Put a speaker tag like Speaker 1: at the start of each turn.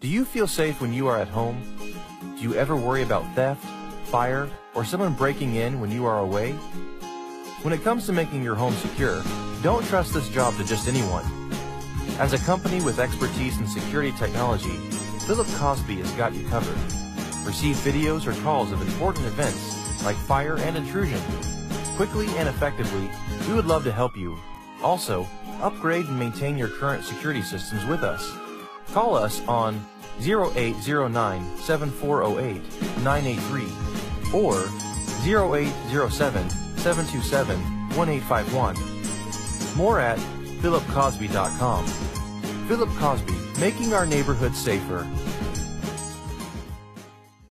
Speaker 1: Do you feel safe when you are at home? Do you ever worry about theft, fire, or someone breaking in when you are away? When it comes to making your home secure, don't trust this job to just anyone. As a company with expertise in security technology, Philip Cosby has got you covered. Receive videos or calls of important events like fire and intrusion. Quickly and effectively, we would love to help you. Also, upgrade and maintain your current security systems with us. Call us on 0809-7408-983 or 0807-727-1851. More at philipcosby.com. Philip Cosby, making our neighborhood safer.